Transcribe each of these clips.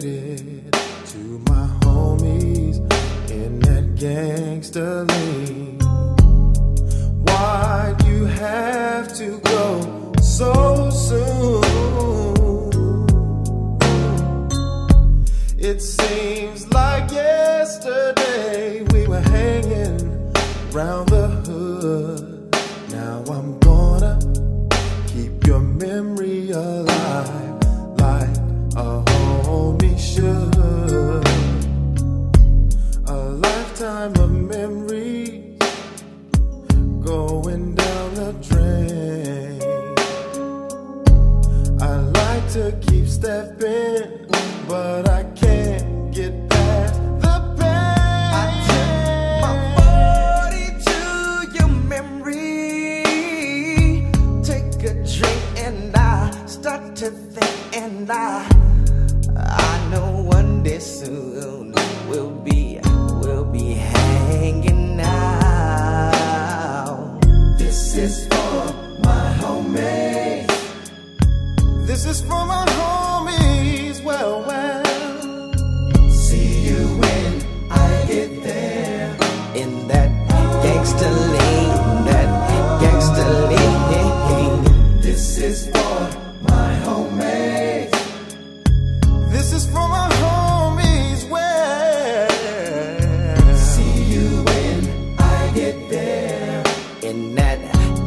graduated to my homies in that gangster lane. Why you have to go so soon? It seems like yesterday we were hanging round the hood. Now I'm gonna keep your memory. lifetime of memories going down the drain. I like to keep stepping, but I can't get past the pain. I took my body to your memory. Take a drink and I start to think and I. be hanging out. This is for my homies. This is for my homies.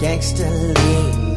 gangster lean.